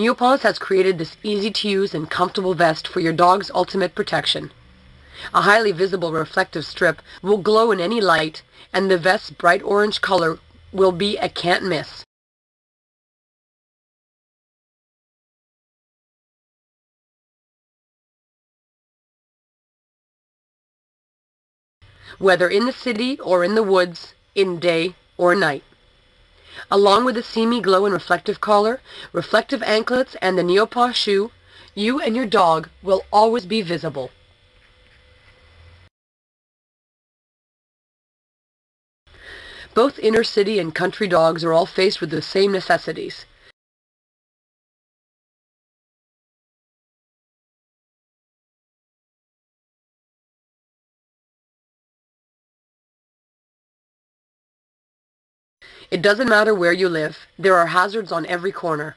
Neopaws has created this easy-to-use and comfortable vest for your dog's ultimate protection. A highly visible reflective strip will glow in any light, and the vest's bright orange color will be a can't miss. whether in the city or in the woods, in day or night. Along with the See Glow and reflective collar, reflective anklets, and the Neopaw shoe, you and your dog will always be visible. Both inner city and country dogs are all faced with the same necessities. It doesn't matter where you live, there are hazards on every corner.